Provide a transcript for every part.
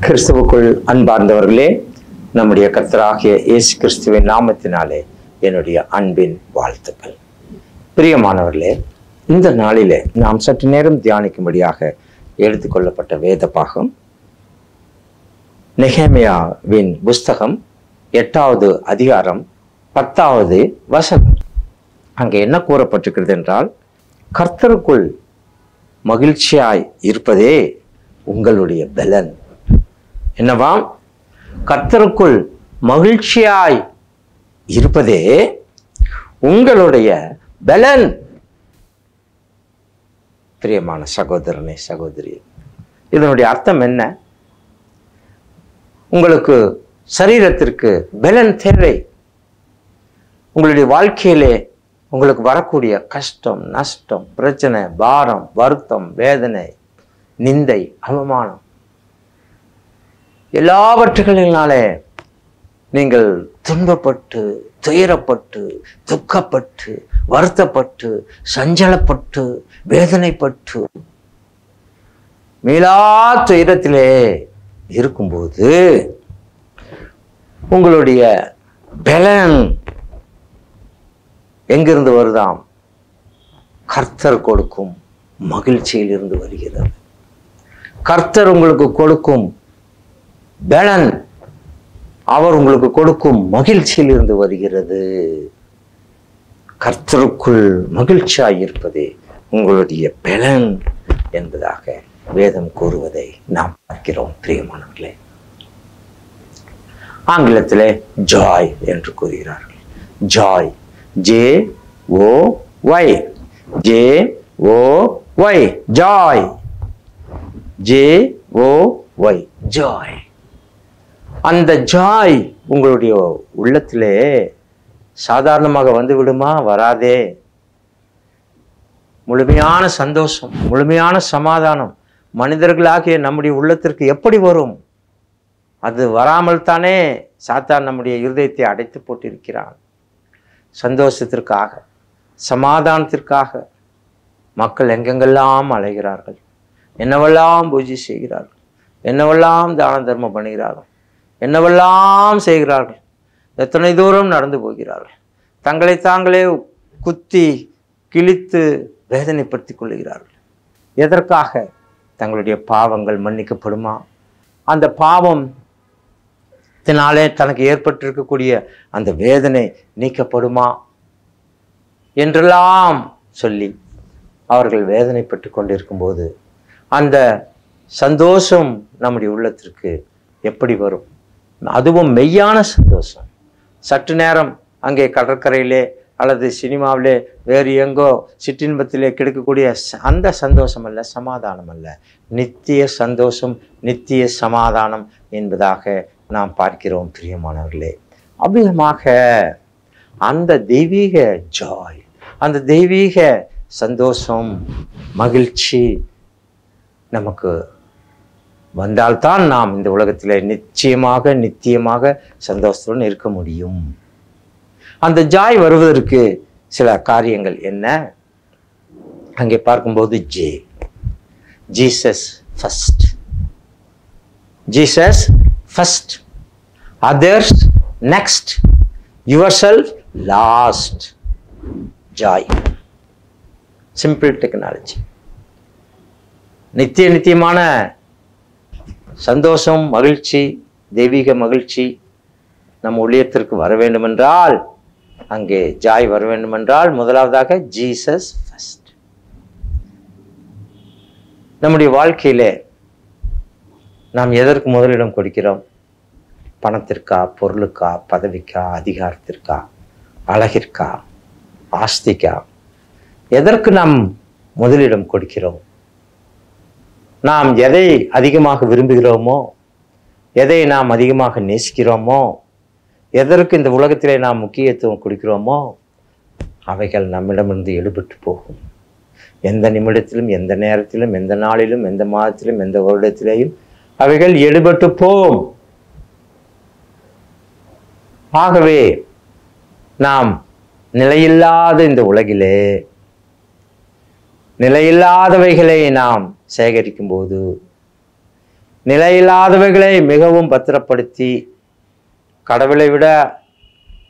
கிறிஸ்துவுக்குள் அன்பார்ந்தவர்களே நம்முடைய கர்த்தராகிய இயேசு கிறிஸ்துவின் நாமத்தினாலே என்னுடைய அன்பின் வாழ்த்துக்கள். பிரியமானவர்களே இந்த நாளிலே நாம் சற்று நேரம் தியானிக்கும்படியாக எடுத்துக்கொள்ளப்பட்ட வேத பாகம் நெஹேமியாவின் புஸ்தகம் எட்டாவது அதிகாரம் பத்தாவது வசனம். அங்கே என்ன கூறப்பட்டிருக்கிறது என்றால் கர்த்தருக்குள் மகிழ்ச்சியாய் இருப்பதே உங்களுடைய பலன். என்னவாம்? கர்த்தருக்குள் மகிழ்ச்சியாய் இருப்பதே உங்களுடைய பலன். பிரியமான சகோதரனே சகோதரி இதனுடைய அர்த்தம் என்ன? உங்களுக்கு சரீரத்திற்கு பலன் தேவை. உங்களுடைய வாழ்க்கையிலே உங்களுக்கு வரக்கூடிய கஷ்டம் நஷ்டம் பிரச்சனை பாரம் வருத்தம் வேதனை நிந்தை அவமானம் எல்லாவற்றுகளினாலே நீங்கள் துன்பப்பட்டு துயரப்பட்டு துக்கப்பட்டு வருத்தப்பட்டு சஞ்சலப்பட்டு வேதனைப்பட்டு மீளா துயரத்திலே இருக்கும்போது உங்களுடைய பலன் எங்கிருந்து வருதாம்? கர்த்தர் கொடுக்கும் மகிழ்ச்சியில் இருந்து வருகிறது. கர்த்தர் உங்களுக்கு கொடுக்கும் பலன் அவர் உங்களுக்கு கொடுக்கும் மகிழ்ச்சியில் இருந்து வருகிறது. கர்த்தருக்குள் மகிழ்ச்சியாய் இருப்பதே உங்களுடைய பலன் என்பதாக வேதம் கூறுவதை நாம் பார்க்கிறோம் பிரியமானவர்களே. ஆங்கிலத்திலே ஜாய் என்று கூறுகிறார்கள். Joy J O Y J O Y joy J O Y joy அந்த ஜாய் உங்களுடைய உள்ளத்திலே சாதாரணமாக வந்து விடுமா? வராதே. முழுமையான சந்தோஷம் முழுமையான சமாதானம் மனிதர்களாகிய நம்முடைய உள்ளத்திற்கு எப்படி வரும்? அது வராமல் தானே சாத்தான் நம்முடைய இருதயத்தை அடைத்து போட்டிருக்கிறான். சந்தோஷத்திற்காக சமாதானத்திற்காக மக்கள் எங்கெங்கெல்லாம் அலைகிறார்கள்? என்னவெல்லாம் பூஜை செய்கிறார்கள்? என்னவெல்லாம் தான தர்மம் பண்ணுகிறார்கள்? என்னவெல்லாம் செய்கிறார்கள்? எத்தனை தூரம் நடந்து போகிறார்கள்? தங்களை தாங்களே குத்தி கிழித்து வேதனைப்படுத்திக் கொள்ளுகிறார்கள். எதற்காக தங்களுடைய பாவங்கள் மன்னிக்கப்படுமா? அந்த பாவம் இதனாலே தனக்கு ஏற்பட்டிருக்கக்கூடிய அந்த வேதனை நீக்கப்படுமா? என்றெல்லாம் சொல்லி அவர்கள் வேதனைப்பட்டு கொண்டிருக்கும்போது அந்த சந்தோஷம் நம்முடைய உள்ளத்திற்கு எப்படி வரும்? அதுவும் மெய்யான சந்தோஷம். சற்று நேரம் அங்கே கடற்கரையிலே அல்லது சினிமாவிலே வேறு எங்கோ சிற்றின்பத்திலே கிடைக்கக்கூடிய அந்த சந்தோஷம் அல்ல சமாதானம் அல்ல நித்திய சந்தோஷம் நித்திய சமாதானம் என்பதாக நாம் பார்க்கிறோம் பிரியமானவர்களே. அவ்விதமாக அந்த தெய்வீக ஜாய் அந்த தெய்வீக சந்தோஷம் மகிழ்ச்சி நமக்கு வந்தால்தான் நாம் இந்த உலகத்தில் நிச்சயமாக நித்தியமாக சந்தோஷத்துடன் இருக்க முடியும். அந்த ஜாய் வருவதற்கு சில காரியங்கள் என்ன? அங்கே பார்க்கும்போது J. Jesus first Jesus first others next yourself last joy simple technology நித்திய நித்தியமான சந்தோஷம் மகிழ்ச்சி தெய்வீக மகிழ்ச்சி நம் ஒழியத்திற்கு வர வேண்டுமென்றால் அங்கே ஜாய் வர வேண்டுமென்றால் முதலாவதாக ஜீசஸ் ஃபஸ்ட் நம்முடைய வாழ்க்கையிலே நாம் எதற்கு முதலிடம் கொடுக்கிறோம்? பணத்திற்கா பொருளுக்கா பதவிக்கா அதிகாரத்திற்கா அழகிற்கா ஆஸ்திக்கா? எதற்கு நாம் முதலிடம் கொடுக்கிறோம்? நாம் எதை அதிகமாக விரும்புகிறோமோ எதை நாம் அதிகமாக நேசிக்கிறோமோ எதற்கு இந்த உலகத்திலே நாம் முக்கியத்துவம் கொடுக்கிறோமோ அவைகள் நம்மிடமிருந்து எடுபட்டு போகும். எந்த நிமிடத்திலும் எந்த நேரத்திலும் எந்த நாளிலும் எந்த மாதத்திலும் எந்த வருடத்திலேயும் அவைகள் எடுபட்டு போம் ஆகவே நாம் நிலையில்லாத இந்த உலகிலே நிலையில்லாதவைகளை நாம் சேகரிக்கும் போது நிலையில்லாதவைகளை மிகவும் பத்திரப்படுத்தி கடவுளை விட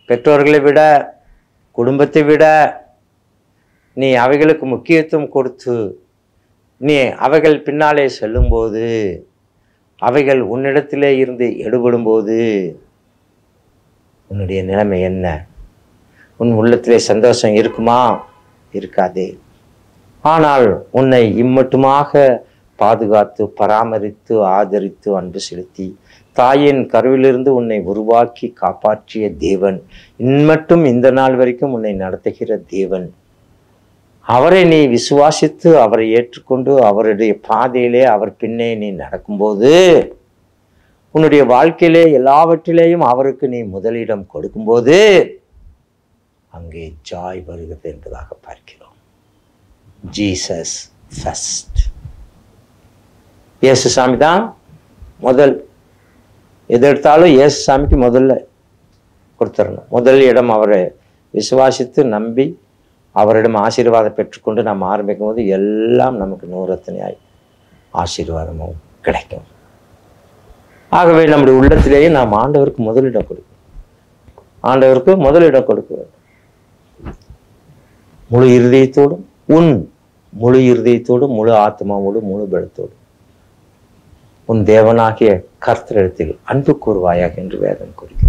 பெற்றோர்களை விட குடும்பத்தை விட நீ அவைகளுக்கு முக்கியத்துவம் கொடுத்து நீ அவைகள் பின்னாலே செல்லும்போது அவைகள் உன்னிடத்திலே இருந்து எடுபடும்போது உன்னுடைய நிலைமை என்ன? உன் உள்ளத்திலே சந்தோஷம் இருக்குமா? இருக்காதே. ஆனால் உன்னை இம்மட்டுமாக பாதுகாத்து பராமரித்து ஆதரித்து அன்பு செலுத்தி தாயின் கருவிலிருந்து உன்னை உருவாக்கி காப்பாற்றிய தேவன் இன்மட்டும் இந்த நாள் வரைக்கும் உன்னை நடத்துகிற தேவன். அவரை நீ விசுவாசித்து அவரை ஏற்றுக்கொண்டு அவருடைய பாதையிலே அவர் பின்னே நீ நடக்கும்போது உன்னுடைய வாழ்க்கையிலே எல்லாவற்றிலேயும் அவருக்கு நீ முதலிடம் கொடுக்கும்போது அங்கே ஜாய் வருகிறது என்பதாக பார்க்கிறோம். ஜீசஸ் ஃபஸ்ட் இயேசு சாமி தான் முதல். எது எடுத்தாலும் இயேசு சாமிக்கு முதல்ல கொடுத்துடணும். முதல் இடம் அவரை விசுவாசித்து நம்பி அவரிடம் ஆசீர்வாதம் பெற்றுக்கொண்டு நாம் ஆரம்பிக்கும் போது எல்லாம் நமக்கு நூறத்தனையாய் ஆசீர்வாதமும் கிடைக்கும். ஆகவே நம்முடைய உள்ளத்திலேயே நாம் ஆண்டவருக்கு முதலிடம் கொடுக்கும் ஆண்டவருக்கு முதலிடம் கொடுக்க வேண்டும். முழு இருதயத்தோடும் உன் முழு இருதயத்தோடும் முழு ஆத்மாவோடு முழு பலத்தோடும். உன் தேவனாகிய கர்த்தரிடத்தில் அன்பு கூறுவாயாக என்று வேதம் கூறுகிறது.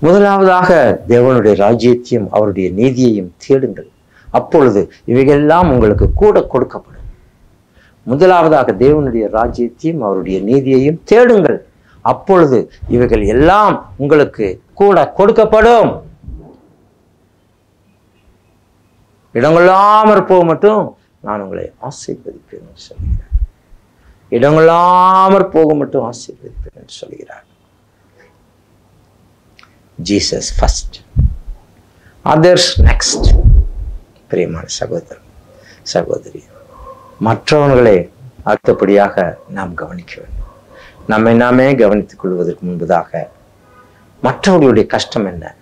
முதலாவதாக தேவனுடைய ராஜ்யத்தையும் அவருடைய நீதியையும் தேடுங்கள். அப்பொழுது இவைகளெல்லாம் உங்களுக்கு கூட கொடுக்கப்படும். முதலாவதாக தேவனுடைய ராஜ்யத்தையும் அவருடைய நீதியையும் தேடுங்கள். அப்பொழுது இவைகள் எல்லாம் உங்களுக்கு கூட கொடுக்கப்படும். இடங்கொள்ளாமற் போக மட்டும் நான் உங்களை ஆசீர்வதிப்பேன் என்று சொல்கிறார். இடங்கொள்ளாமற் போக மட்டும் ஆசீர்வதிப்பேன் சொல்கிறார். ஜீசஸ் ஃபஸ்ட் அதர்ஸ் நெக்ஸ்ட் பிரியமான சகோதரர் சகோதரி மற்றவர்களை அடுத்தபடியாக நாம் கவனிக்க வேண்டும். நம்மை நாமே கவனித்துக் கொள்வதற்கு முன்பதாக மற்றவர்களுடைய கஷ்டம் என்ன?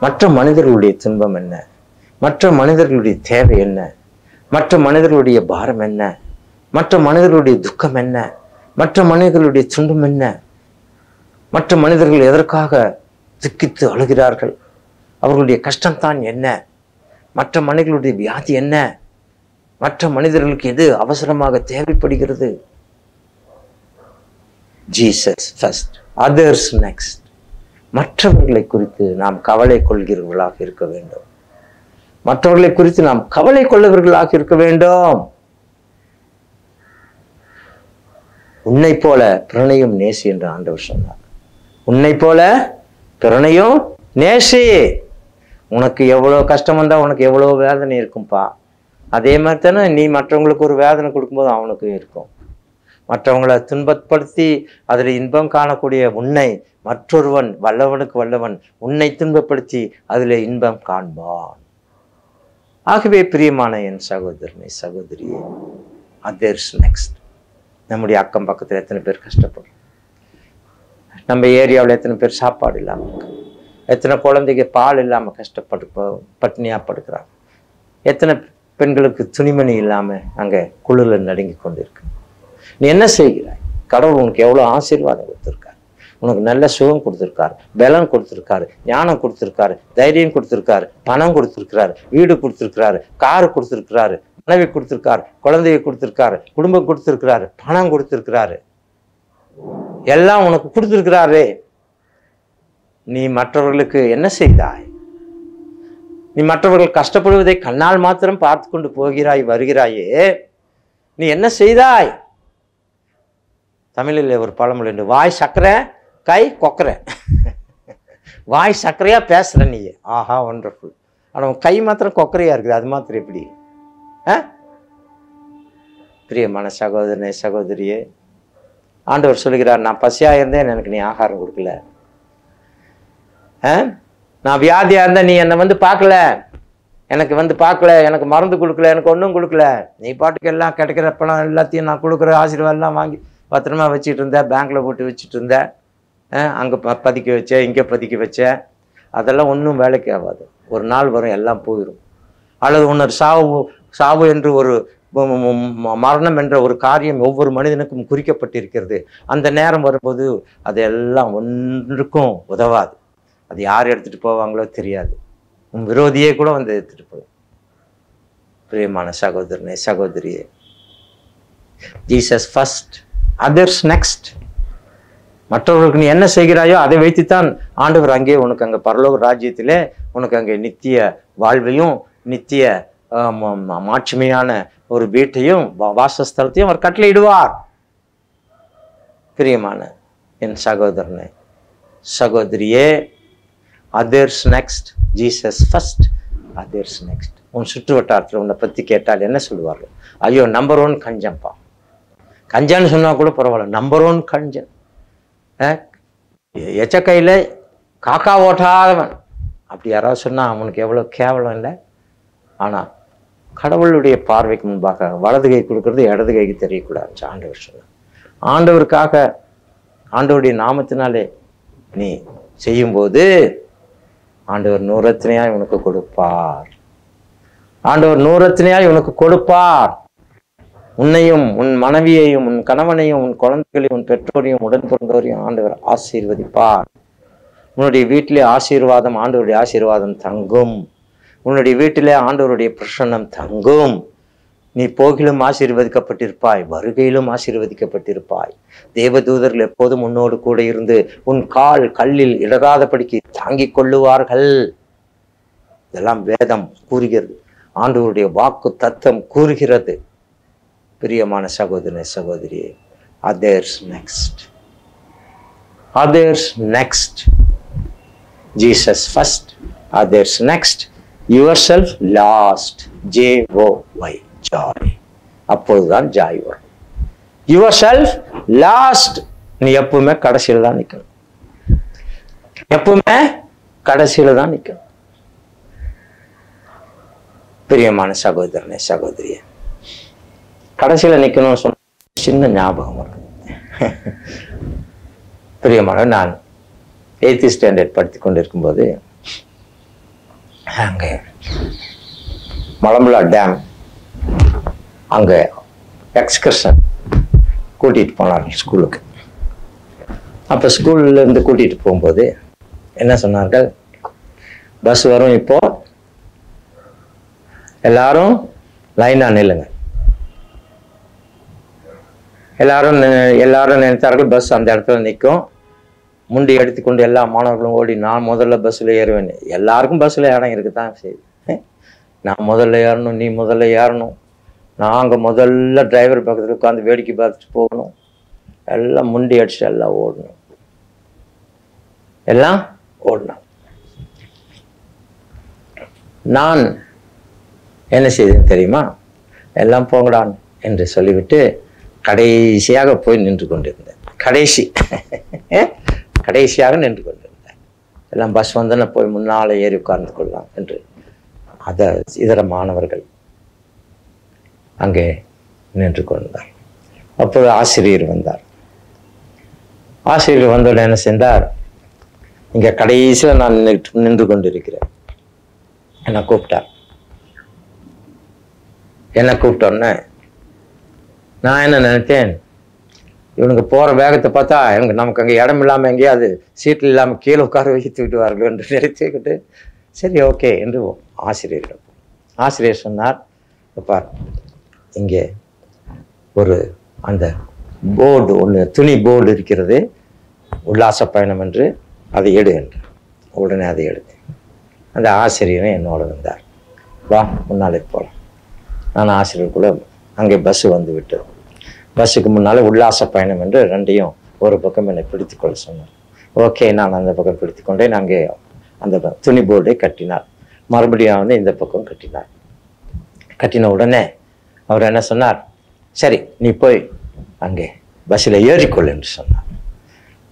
மற்ற மனிதர்களுடைய துன்பம் என்ன? மற்ற மனிதர்களுடைய தேவை என்ன? மற்ற மனிதர்களுடைய பாரம் என்ன? மற்ற மனிதர்களுடைய துக்கம் என்ன? மற்ற மனிதர்களுடைய துன்பம் என்ன? மற்ற மனிதர்கள் எதற்காக துக்கித்து அழுகிறார்கள். அவர்களுடைய கஷ்டம்தான் என்ன? மற்ற மனிதர்களுடைய வியாதி என்ன? மற்ற மனிதர்களுக்கு எது அவசரமாக தேவைப்படுகிறது? ஜீசஸ் ஃபர்ஸ்ட் அதர்ஸ் நெக்ஸ்ட் மற்றவர்களை குறித்து நாம் கவலை கொள்கிறவர்களாக இருக்க வேண்டும். மற்றவர்களை குறித்து நாம் கவலை கொள்ளவர்களாக இருக்க வேண்டும். உன்னை போல பிறனையும் நேசி என்று ஆண்டவர் சொன்னார். உன்னை போல பிறனையும் நேசி உனக்கு எவ்வளோ கஷ்டம் வந்தால் உனக்கு எவ்வளோ வேதனை இருக்கும்ப்பா அதே மாதிரி தானே நீ மற்றவங்களுக்கு ஒரு வேதனை கொடுக்கும்போது அவனுக்கும் இருக்கும். மற்றவங்களை துன்பப்படுத்தி அதில் இன்பம் காணக்கூடிய உன்னை மற்றொருவன் வல்லவனுக்கு வல்லவன் உன்னை துன்பப்படுத்தி அதில் இன்பம் காண்பான். ஆகவே பிரியமான என் சகோதரனை சகோதரியே அதர்ஸ் நெக்ஸ்ட் நம்முடைய அக்கம் பக்கத்தில் எத்தனை பேர் கஷ்டப்படுறோம் நம்ம ஏரியாவில் எத்தனை பேர் சாப்பாடு இல்லாமல் இருக்கு? எத்தனை குழந்தைக்கு பால் இல்லாமல் கஷ்டப்படு ப- பட்டினியா படுக்கிறாங்க எத்தனை பெண்களுக்கு துணிமணி இல்லாமல் அங்கே குளிரில் நடுங்கி கொண்டு இருக்கு நீ என்ன செய்கிறாய்? கடவுள் உனக்கு எவ்வளோ ஆசீர்வாதம் கொடுத்துருக்காரு. உனக்கு நல்ல சுகம் கொடுத்துருக்காரு பலம் கொடுத்துருக்காரு ஞானம் கொடுத்துருக்காரு தைரியம் கொடுத்துருக்காரு பணம் கொடுத்துருக்கிறாரு வீடு கொடுத்துருக்கிறாரு காரு கொடுத்துருக்கிறாரு மனைவி கொடுத்துருக்காரு குழந்தைய கொடுத்துருக்காரு குடும்பம் கொடுத்துருக்கிறாரு பணம் கொடுத்துருக்கிறாரு. எல்லாம் உனக்கு கொடுத்துருக்கிறாரே. நீ மற்றவர்களுக்கு என்ன செய்தாய்? நீ மற்றவர்கள் கஷ்டப்படுவதை கண்ணால் மாத்திரம் பார்த்து கொண்டு போகிறாய் வருகிறாயே. நீ என்ன செய்தாய்? தமிழில் ஒரு பழமொழி உண்டு. வாய் சக்கரை கை கொக்கரை. வாய் சக்கரையா பேசுற நீ. ஆஹா ஒண்டர்ஃபுல் ஆனால் உன் கை மாத்திரம் கொக்கரையா இருக்குது. அது மாத்திரம் எப்படி? ஆ? பிரியமான சகோதரனே சகோதரியே ஆண்டவர் சொல்லுகிறார் நான் பசியாக இருந்தேன் எனக்கு நீ ஆகாரம் கொடுக்கல. ஆ? நான் வியாதியாக இருந்தேன் நீ என்னை வந்து பார்க்கல. எனக்கு வந்து பார்க்கல எனக்கு மருந்து கொடுக்கல எனக்கு ஒன்றும் கொடுக்கல. நீ பாட்டுக்கு எல்லாம் கிடைக்கிற பணம் எல்லாத்தையும் நான் கொடுக்குற ஆசீர்வாதம்லாம் வாங்கி பத்திரமா வச்சுட்டு இருந்தேன் பேங்க்கில் போட்டு வச்சுட்டு இருந்தேன் அங்கே ப பதிக்க வச்சேன் இங்கே பதிக்க வச்சேன் அதெல்லாம் ஒன்றும் வேலைக்கு ஆகாது. ஒரு நாள் வரும் எல்லாம் போயிடும் அல்லது உன்னர் சாவு சாவு என்று ஒரு மரணம் என்ற ஒரு காரியம் ஒவ்வொரு மனிதனுக்கும் குறிக்கப்பட்டிருக்கிறது. அந்த நேரம் வரும்போது அதெல்லாம் ஒன்றுக்கும் உதவாது. அது யார் எடுத்துட்டு போவாங்களோ தெரியாது. உன் விரோதியே கூட வந்து எடுத்துட்டு போகும். பிரியமான சகோதரனே சகோதரியே. ஜீசஸ் ஃபர்ஸ்ட் அதர்ஸ் நெக்ஸ்ட் மற்றவர்களுக்கு நீ என்ன செய்கிறாயோ அதை வைத்துத்தான் ஆண்டவர் அங்கே உனக்கு அங்கே பரலோக ராஜ்யத்திலே உனக்கு அங்கே நித்திய வாழ்வையும் நித்திய மாட்சிமையான ஒரு வீட்டையும் வா- வாசஸ்தலத்தையும் அவர் கட்டளையிடுவார். பிரியமான என் சகோதரனே சகோதரியே others next Jesus first others next உன் சுற்று வட்டாரத்தில் உன்னை பற்றி கேட்டால் என்ன சொல்லுவார்கள்? ஐயோ நம்பர் ஒன் கஞ்சம்பா கஞ்சான்னு சொன்னால் கூட பரவாயில்ல நம்பர் ஒன் கஞ்சன். எச்ச கையில் காக்கா ஓட்டாதவன். அப்படி யாராவது சொன்னால் அவனுக்கு எவ்வளோ கேவலம் இல்லை. ஆனால் கடவுளுடைய பார்வைக்கு முன்பாக வலது கை கொடுக்கறது இடது கைக்கு தெரியக்கூடாது ஆண்டவர் சொன்னார். ஆண்டவருக்காக ஆண்டவருடைய நாமத்தினாலே நீ செய்யும்போது ஆண்டவர் நூறத்தினையாய் உனக்கு கொடுப்பார். ஆண்டவர் நூறத்தினையாய் உனக்கு கொடுப்பார். உன்னையும் உன் மனைவியையும் உன் கணவனையும் உன் குழந்தைகளையும் உன் பெற்றோரையும் உடன் பிறந்தவரையும் ஆண்டவர் ஆசீர்வதிப்பார். உன்னுடைய வீட்டிலே ஆசீர்வாதம் ஆண்டவருடைய ஆசீர்வாதம் தங்கும். உன்னுடைய வீட்டிலே ஆண்டவருடைய பிரசன்னம் தங்கும். நீ போகிலும் ஆசீர்வதிக்கப்பட்டிருப்பாய் வருகையிலும் ஆசீர்வதிக்கப்பட்டிருப்பாய். தேவதூதர்கள் எப்போதும் உன்னோடு கூட இருந்து உன் கால் கல்லில் இடராதபடிக்கு தாங்கிக் கொள்ளுவார்கள். இதெல்லாம் வேதம் கூறுகிறது. ஆண்டவருடைய வாக்கு தத்தம் கூறுகிறது. பிரியமான சகோதரனே சகோதரியே others next others next Jesus first others next yourself last J O Y joy அப்போதுதான் ஜாய் வரும். யுவர் செல்ஃப் லாஸ்ட் நீ எப்பவுமே கடைசியில் தான் நிற்கணும் எப்பவுமே கடைசியில் தான் நிற்கணும் பிரியமான சகோதரனே சகோதரிய கடைசியில் நிற்கணும்னு சொன்ன சின்ன ஞாபகம் வரும் பிரியமான நான் எயித்து ஸ்டாண்டர்ட் படித்து கொண்டிருக்கும்போது அங்கே மலம்புலா டேம் அங்கே எக்ஸ்கர்ஷன் கூட்டிகிட்டு போனார்கள் ஸ்கூலுக்கு. அப்போ ஸ்கூல்லேருந்து கூட்டிகிட்டு போகும்போது என்ன சொன்னார்கள்? பஸ் வரும் இப்போது எல்லாரும் லைனாக நில்லுங்க. எல்லாரும் எல்லாரும் நினைத்தார்கள் பஸ் அந்த இடத்துல நிற்கும். முண்டி எடுத்துக்கொண்டு எல்லா மாணவர்களும் ஓடி நான் முதல்ல பஸ்ஸில் ஏறுவேன். எல்லாருக்கும் பஸ்ஸில் இடம் இருக்கு தான் சரி நான் முதல்ல ஏறணும் நீ முதல்ல ஏறணும். நாங்கள் முதல்ல டிரைவர் பக்கத்தில் உட்காந்து வேடிக்கை பார்த்துட்டு போகணும். எல்லாம் முண்டி அடிச்சுட்டு எல்லாம் ஓடணும். எல்லாம் ஓடணும். நான் என்ன செய்தேன் தெரியுமா? எல்லாம் போங்கடான் என்று சொல்லிவிட்டு கடைசியாக போய் நின்று கொண்டிருந்தேன். கடைசி. கடைசியாக நின்று கொண்டிருந்தேன் எல்லாம் பஸ் வந்தோன்னே போய் முன்னால் ஏறி உட்கார்ந்து கொள்ளலாம் என்று அத இதர மாணவர்கள் அங்கே நின்று கொண்டார். அப்போது ஆசிரியர் வந்தார். ஆசிரியர் வந்தவுடனே என்ன செஞ்சார்? இங்கே கடைசியில் நான் நின்று நின்று கொண்டிருக்கிறேன். என்னை கூப்பிட்டார். என்னை கூப்பிட்டோன்னே நான் என்ன நினைத்தேன்? இவனுங்க போகிற வேகத்தை பார்த்தா எனக்கு நமக்கு அங்கே இடம் இல்லாமல் எங்கேயாவது சீட்டில் இல்லாமல் கீழே உட்கார வைத்து விடுவார்கள் என்று நினைத்துக்கிட்டு சரி ஓகே என்று ஆசிரியரிடம் ஆசிரியர் சொன்னார் பார் இங்கே ஒரு அந்த போர்டு ஒன்று துணி போர்டு இருக்கிறது உல்லாச பயணம் என்று அதை எடு என்று. உடனே அதை எடுத்தேன் அந்த ஆசிரியரும் என்னோட வந்தார். வா முன்னாலே போகலாம் நான் ஆசிரியர் கூட அங்கே பஸ்ஸு வந்து விட்டது பஸ்ஸுக்கு முன்னால் உல்லாச பயணம் என்று ரெண்டையும் ஒரு பக்கம் என்னை பிடித்து கொள்ள சொன்னார். ஓகே நான் அந்த பக்கம் பிடித்து கொண்டேன் அங்கே அந்த துணி போர்டை கட்டினார். மறுபடியும் வந்து இந்த பக்கம் கட்டினார். கட்டின உடனே அவர் என்ன சொன்னார்? சரி நீ போய் அங்கே பஸ்ஸில் ஏறிக்கொள் என்று சொன்னார்.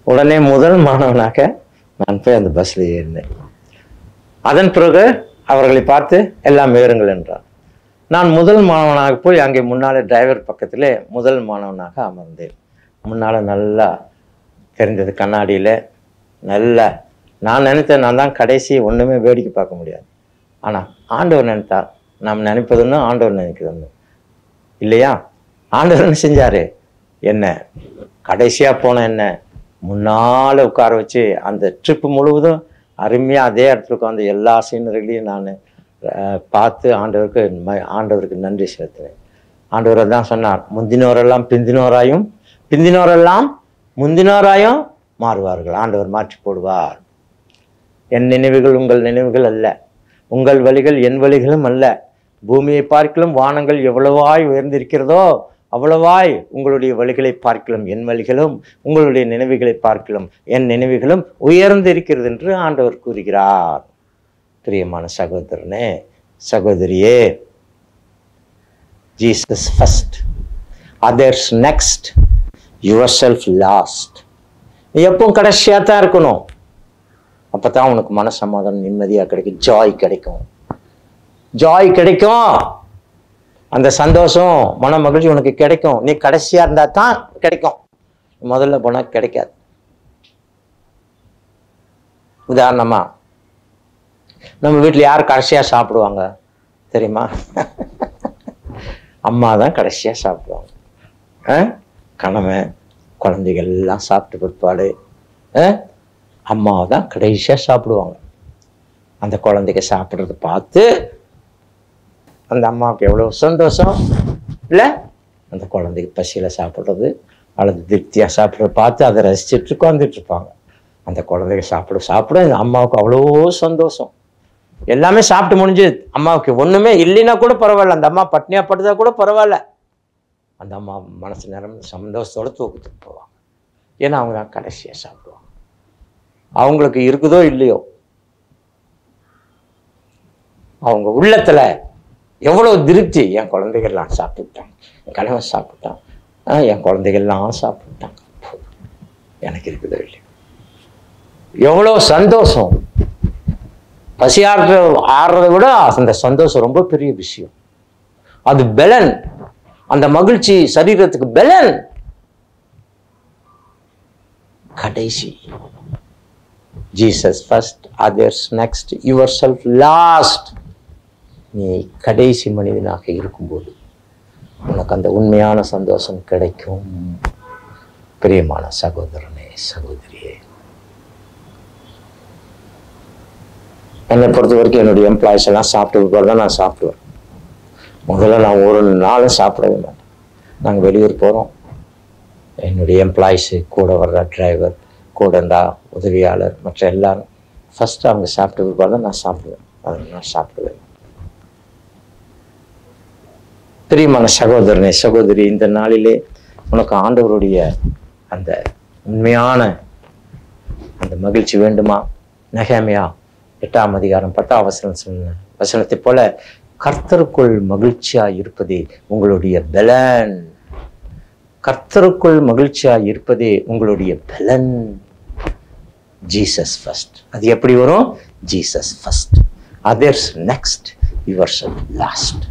உடனே முதல் மாணவனாக நான் போய் அந்த பஸ்ஸில் ஏறினேன். அதன் பிறகு அவர்களை பார்த்து எல்லாம் ஏறுங்கள் என்றார். நான் முதல் மாணவனாக போய் அங்கே முன்னாலே டிரைவர் பக்கத்தில் முதல் மாணவனாக அமர்ந்தேன். முன்னால் நல்லா தெரிஞ்சது கண்ணாடியில் நல்ல நான் நினைத்தேன் நான் தான் கடைசி ஒன்றுமே வேடிக்கை பார்க்க முடியாது. ஆனால் ஆண்டவர் நினைத்தா நாம் நினைப்பதுன்னு ஆண்டவர் நினைக்கிறது இல்லையா? ஆண்டவர் என்ன செஞ்சார்? என்ன? கடைசியாக போன என்ன? முன்னால் உட்கார வச்சு அந்த ட்ரிப்பு முழுவதும் அருமையாக அதே இடத்துல உட்காந்து எல்லா சீனர்களையும் நான் பார்த்து ஆண்டவருக்கு ம- ஆண்டவருக்கு நன்றி செலுத்தினேன் ஆண்டவர் தான் சொன்னார் முந்தினோரெல்லாம் பிந்தினோராயும் பிந்தினோரெல்லாம் முந்தினோராயும் மாறுவார்கள். ஆண்டவர் மாற்றி போடுவார். என் நினைவுகள் உங்கள் நினைவுகள் அல்ல. உங்கள் வழிகள் என் வழிகளும் அல்ல. பூமியை பார்க்கலும் வானங்கள் எவ்வளவாய் உயர்ந்திருக்கிறதோ அவ்வளவாய் உங்களுடைய வழிகளை பார்க்கலாம் என் வழிகளும் உங்களுடைய நினைவுகளை பார்க்கலாம் என் நினைவுகளும் உயர்ந்திருக்கிறது என்று ஆண்டவர் கூறுகிறார். பிரியமான சகோதரனே சகோதரியே Jesus first others next yourself last நீ எப்பவும் கடைசியாக தான் இருக்கணும். அப்போ தான் உனக்கு மனசமாதானம் நிம்மதியாக கிடைக்கும். ஜாய் கிடைக்கும். ஜாய் கிடைக்கும். அந்த சந்தோஷம் மன மகிழ்ச்சி உனக்கு கிடைக்கும். நீ கடைசியாக இருந்தால் தான் கிடைக்கும். முதல்ல போனால் கிடைக்காது. உதாரணமா நம்ம வீட்டில் யார் கடைசியாக சாப்பிடுவாங்க? தெரியுமா? அம்மா தான் கடைசியாக சாப்பிடுவாங்க. ஆ? கணவன் குழந்தைகள் எல்லாம் சாப்பிட்டு பிற்பாடு ஆ? அம்மாவை தான் கடைசியாக சாப்பிடுவாங்க. அந்த குழந்தைங்க சாப்பிட்றத பார்த்து அந்த அம்மாவுக்கு எவ்வளோ சந்தோஷம்? இல்லை? அந்த குழந்தைக்கு பசியில் சாப்பிட்றது அல்லது திருப்தியாக சாப்பிட்றத பார்த்து அதை ரசிச்சுட்டு உட்காந்துட்டு இருப்பாங்க. அந்த குழந்தைங்க சாப்பிட சாப்பிட இந்த அம்மாவுக்கு அவ்வளோ சந்தோஷம். எல்லாமே சாப்பிட்டு முடிஞ்சு அம்மாவுக்கு ஒன்றுமே இல்லைன்னா கூட பரவாயில்ல. அந்த அம்மா பட்னியாக படுத்தா கூட பரவாயில்ல. அந்த அம்மா மனசு நேரம் சந்தோஷத்தோட தூக்கத்துக்கு போவாங்க. ஏன்னா அவங்க தான் கடைசியாக சாப்பிடுவாங்க. அவங்களுக்கு இருக்குதோ இல்லையோ அவங்க உள்ளத்தில் எவ்வளோ திருப்தி. என் குழந்தைகள்லாம் சாப்பிட்டுட்டாங்க. என் கணவன் சாப்பிட்டான். ஆ, என் குழந்தைகள்லாம் சாப்பிட்டாங்க. எனக்கு இருக்குதோ இல்லையோ. எவ்வளோ சந்தோஷம். பசி ஆடுற ஆடுறதை விட அந்த சந்தோஷம் ரொம்ப பெரிய விஷயம். அது பெலன். அந்த மகிழ்ச்சி சரீரத்துக்கு பெலன். கடைசி. Jesus first others next yourself last நீ கடைசி மனிதனாக இருக்கும்போது உனக்கு அந்த உண்மையான சந்தோஷம் கிடைக்கும். பிரியமான சகோதரனே சகோதரியே. என்னை பொறுத்த வரைக்கும் என்னுடைய எம்ப்ளாயிஸ் எல்லாம் சாப்பிட்டு பிறகு தான் நான் சாப்பிடுவேன். முதல்ல நான் ஒரு நாளும் சாப்பிடவே மாட்டேன். நாங்கள் வெளியூர் போகிறோம் என்னுடைய எம்ப்ளாயிஸு கூட வர்ற டிரைவர் கூட இருந்தா உதவியாளர் மற்ற எல்லாரும் ஃபஸ்ட்டு அவங்க சாப்பிட்டு பிற்பாடு தான் நான் சாப்பிடுவேன். அதை நான் சாப்பிடுவேன் பிரியமான சகோதரனே சகோதரி இந்த நாளிலே உனக்கு ஆண்டவருடைய அந்த உண்மையான அந்த மகிழ்ச்சி வேண்டுமா? நெகேமியா எட்டாம் அதிகாரம் பத்தாம் வசனம் சொன்ன வசனத்தை போல கர்த்தருக்குள் மகிழ்ச்சியா இருப்பதே உங்களுடைய பலன். கர்த்தருக்குள் மகிழ்ச்சியா இருப்பதே உங்களுடைய பலன். ஜீசஸ் ஃபர்ஸ்ட் அது எப்படி வரும்? Jesus first others next your last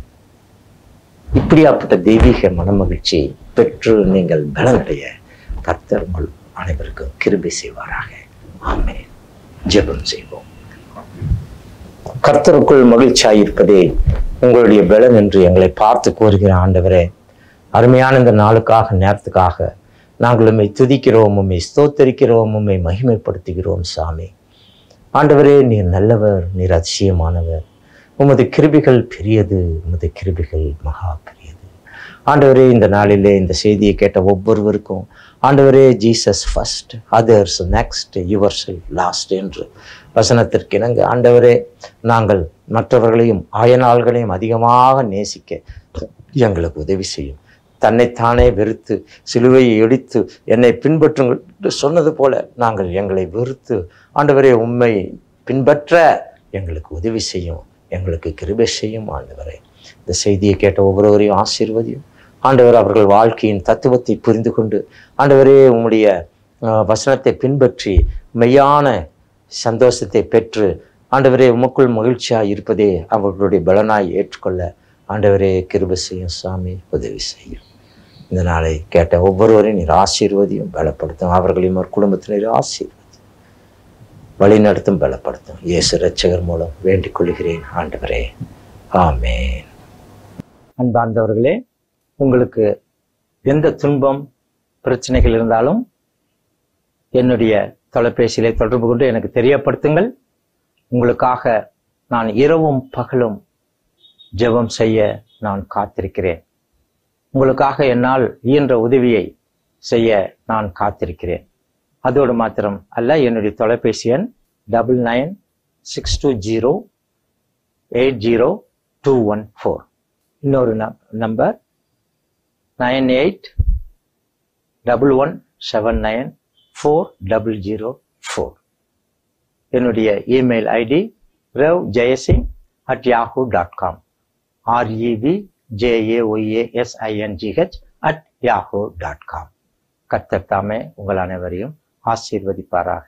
இப்படியாப்பட்ட தெய்வீக மனமகிழ்ச்சியை பெற்று நீங்கள் பலனடைய கர்த்தர் உங்கள் அனைவருக்கும் கிருபை செய்வாராக. ஆமே ஜெபம் செய்வோம். கர்த்தருக்குள் மகிழ்ச்சியாயிருப்பதே உங்களுடைய பலன் என்று எங்களை பார்த்து கோருகிற ஆண்டவரே. அருமையான இந்த நாளுக்காக நேரத்துக்காக நாங்கள் உண்மை துதிக்கிறோம் உண்மை ஸ்தோத்தரிக்கிறோம் உண்மை மகிமைப்படுத்துகிறோம் சாமி. ஆண்டவரே நீர் நல்லவர் நீர் அதிசயமானவர். உமது கிருபிகள் பெரியது உமது கிருபிகள் மகா பெரியது. ஆண்டவரே இந்த நாளிலே இந்த செய்தியை கேட்ட ஒவ்வொருவருக்கும் ஆண்டவரே Jesus first others next yourself last என்று வசனத்திற்கு இணங்க ஆண்டவரே நாங்கள் மற்றவர்களையும் அயனாள்களையும் அதிகமாக நேசிக்க எங்களுக்கு உதவி செய்யும். தன்னைத்தானே வெறுத்து சிலுவையை எடுத்து என்னை பின்பற்றுங்கள் என்று சொன்னது போல நாங்கள் எங்களை வெறுத்து ஆண்டவரே உண்மை பின்பற்ற எங்களுக்கு உதவி செய்யும் எங்களுக்கு கிருபை செய்யும் ஆண்டவரே. இந்த செய்தியை கேட்ட ஒவ்வொருவரையும் ஆசீர்வதியும். ஆண்டவர் அவர்கள் வாழ்க்கையின் தத்துவத்தை புரிந்து கொண்டு ஆண்டவரே உம்முடைய வசனத்தை பின்பற்றி மெய்யான சந்தோஷத்தை பெற்று ஆண்டவரே உமக்குள் மகிழ்ச்சியாக இருப்பதே அவர்களுடைய பலனாய் ஏற்றுக்கொள்ள ஆண்டவரே கிருப செய்யும் சாமி உதவி செய்யும். இந்த நாளை கேட்ட ஒவ்வொருவரையும் நீர் ஆசீர்வதியும் பலப்படுத்தும். அவர்களையும் ஒரு குடும்பத்தினர் ஆசீர்வதி வழிநடத்தும் பலப்படுத்தும். இயேசு ரட்சகர் மூலம் வேண்டிக் கொள்கிறேன். ஆண்டவரே ஆமேன். அன்பார்ந்தவர்களே உங்களுக்கு எந்த துன்பம் பிரச்சனைகள் இருந்தாலும் என்னுடைய தொலைபேசியிலே தொடர்பு கொண்டு எனக்கு தெரியப்படுத்துங்கள். உங்களுக்காக நான் இரவும் பகலும் ஜெபம் செய்ய நான் காத்திருக்கிறேன். உங்களுக்காக என்னால் இயன்ற உதவியை செய்ய நான் காத்திருக்கிறேன். அதோடு மாத்திரம் அல்ல என்னுடைய தொலைபேசி எண் double nine six two zero eight zero two one four இன்னொரு number nine eight double one seven nine four double zero four என்னுடைய email ID ரவ் Jayasingh at Yahoo dot com REP JAYASINGH at Yahoo dot com கத்தத்தாமே உங்கள் அனைவரையும் ஆசீர்வதிப்பாராக.